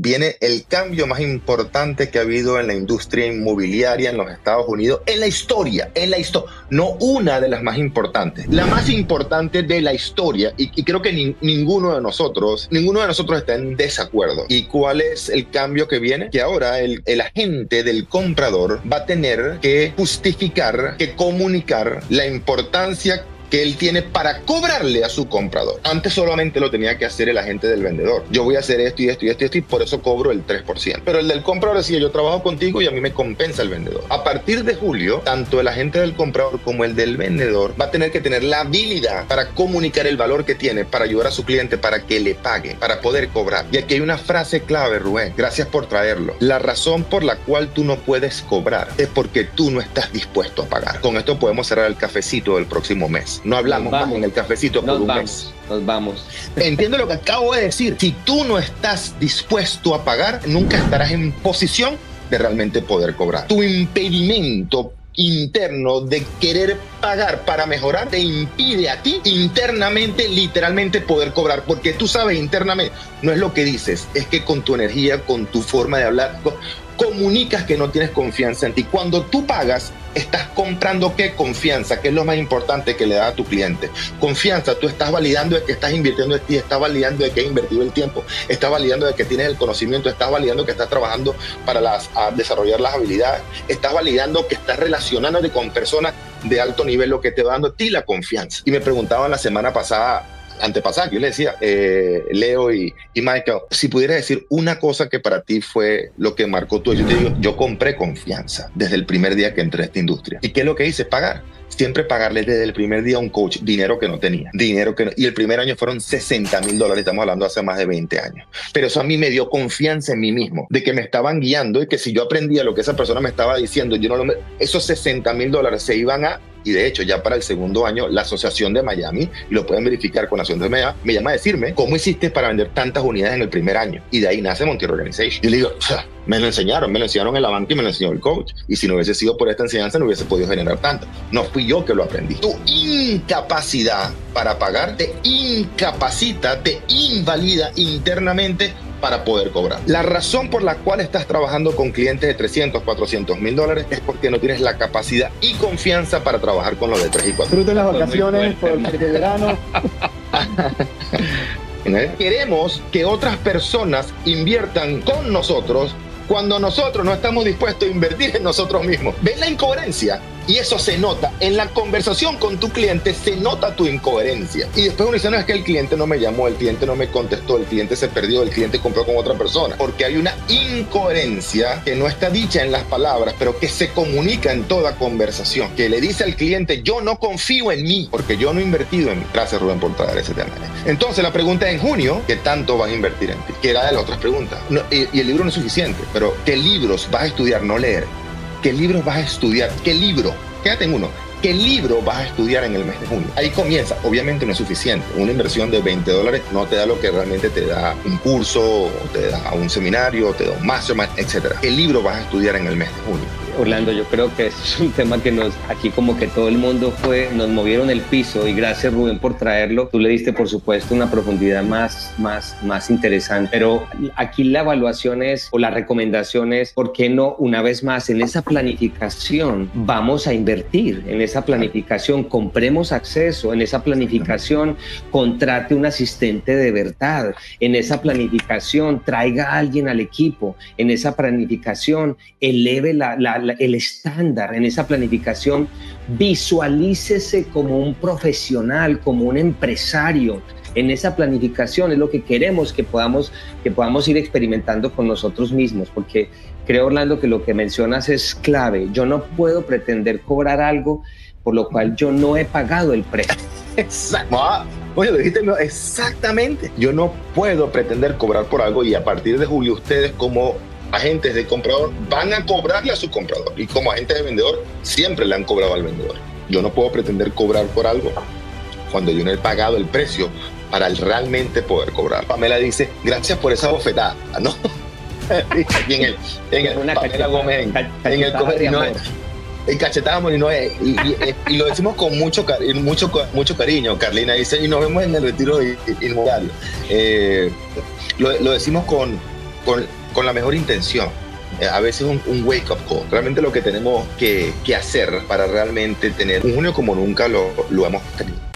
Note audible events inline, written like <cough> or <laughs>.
viene el cambio más importante que ha habido en la industria inmobiliaria en los Estados Unidos, en la historia, en la historia, no una de las más importantes, la más importante de la historia y, creo que ninguno de nosotros, ninguno de nosotros está en desacuerdo. ¿Y cuál es el cambio que viene? Que ahora el, el agente del comprador va a tener que justificar, que comunicar la importancia que él tiene para cobrarle a su comprador. Antes solamente lo tenía que hacer el agente del vendedor. Yo voy a hacer esto y esto y esto y esto y por eso cobro el 3%. Pero el del comprador decía, yo trabajo contigo y a mí me compensa el vendedor. A partir de julio, tanto el agente del comprador como el del vendedor va a tener que tener la habilidad para comunicar el valor que tiene, para ayudar a su cliente, para que le pague, para poder cobrar. Y aquí hay una frase clave, Rubén. Gracias por traerlo. La razón por la cual tú no puedes cobrar es porque tú no estás dispuesto a pagar. Con esto podemos cerrar el cafecito del próximo mes. No hablamos más en el cafecito por un mes. Nos vamos. Entiendo lo que acabo de decir. Si tú no estás dispuesto a pagar, nunca estarás en posición de realmente poder cobrar. Tu impedimento interno de querer pagar para mejorar te impide a ti internamente, literalmente poder cobrar, porque tú sabes internamente, no es lo que dices, es que con tu energía, con tu forma de hablar, comunicas que no tienes confianza en ti. Cuando tú pagas, estás comprando qué confianza, que es lo más importante que le da a tu cliente. Confianza, tú estás validando de que estás invirtiendo en ti, estás validando de que has invertido el tiempo, estás validando de que tienes el conocimiento, estás validando que estás trabajando para desarrollar las habilidades, estás validando que estás relacionándote con personas de alto nivel, lo que te va dando a ti la confianza. Y me preguntaban la semana pasada, antepasada, yo le decía, eh, Leo y, y, Michael, si pudiera decir una cosa que para ti fue lo que marcó tú, yo te digo, yo compré confianza desde el primer día que entré a esta industria. ¿Y qué es lo que hice? Pagar siempre pagarle desde el primer día a un coach dinero que no tenía, dinero que no, y el primer año fueron 60 mil dólares, estamos hablando hace más de 20 años. Pero eso a mí me dio confianza en mí mismo, de que me estaban guiando y que si yo aprendía lo que esa persona me estaba diciendo, yo no lo, esos 60 mil dólares se iban a y de hecho ya para el segundo año la Asociación de Miami, y lo pueden verificar con la Asociación de Miami, me llama a decirme cómo hiciste para vender tantas unidades en el primer año. Y de ahí nace Montiel Organization. Yo le digo, me lo enseñaron, me lo enseñaron en la banca y me lo enseñó el coach. Y si no hubiese sido por esta enseñanza no hubiese podido generar tanto. No fui yo que lo aprendí. Tu incapacidad para pagar te incapacita, te invalida internamente para poder cobrar. La razón por la cual estás trabajando con clientes de 300, 400 mil dólares es porque no tienes la capacidad y confianza para trabajar con los de 3 y 4. Disfruten las vacaciones por el verano. <laughs> Queremos que otras personas inviertan con nosotros cuando nosotros no estamos dispuestos a invertir en nosotros mismos. ¿Ven la incoherencia? Y eso se nota. En la conversación con tu cliente se nota tu incoherencia. Y después uno dice, no, es que el cliente no me llamó, el cliente no me contestó, el cliente se perdió, el cliente compró con otra persona. Porque hay una incoherencia que no está dicha en las palabras, pero que se comunica en toda conversación. Que le dice al cliente, yo no confío en mí, porque yo no he invertido en mí. Gracias, Rubén, por traer ese tema. Entonces la pregunta es en junio, ¿qué tanto vas a invertir en ti? Que era de las otras preguntas. y, y el libro no es suficiente, pero ¿qué libros vas a estudiar, no leer? ¿Qué libros vas a estudiar? ¿Qué libro? Quédate en uno. ¿Qué libro vas a estudiar en el mes de junio? Ahí comienza. Obviamente no es suficiente. Una inversión de 20 dólares no te da lo que realmente te da un curso, te da un seminario, te da un mastermind, etc. ¿Qué libro vas a estudiar en el mes de junio? Orlando, yo creo que es un tema que nos, aquí como que todo el mundo fue, nos movieron el piso y gracias Rubén por traerlo. Tú le diste, por supuesto, una profundidad más, más, más interesante, pero aquí la evaluación es, o la recomendación es, ¿por qué no una vez más en esa planificación vamos a invertir? En esa planificación compremos acceso, en esa planificación contrate un asistente de verdad, en esa planificación traiga a alguien al equipo, en esa planificación eleve la, la el estándar en esa planificación, visualícese como un profesional, como un empresario. En esa planificación es lo que queremos que podamos, que podamos ir experimentando con nosotros mismos, porque creo, Orlando, que lo que mencionas es clave. Yo no puedo pretender cobrar algo por lo cual yo no he pagado el precio. <laughs> Exacto. Ah, oye, lo dijiste exactamente. Yo no puedo pretender cobrar por algo y a partir de julio ustedes como agentes de comprador van a cobrarle a su comprador y como agentes de vendedor siempre le han cobrado al vendedor. Yo no puedo pretender cobrar por algo cuando yo no he pagado el precio para realmente poder cobrar. Pamela dice, gracias por esa bofetada, ¿no? <laughs> y en el, en el Pamela Gómez, en, el no, y cachetábamos y, no es, y, lo decimos con mucho, mucho, mucho cariño. Carlina dice, y nos vemos en el retiro inmobiliario. Eh, lo, decimos con, con, con la mejor intención. Eh, a veces un, un wake-up call. Realmente lo que tenemos que, que, hacer para realmente tener un junio como nunca lo, lo hemos tenido.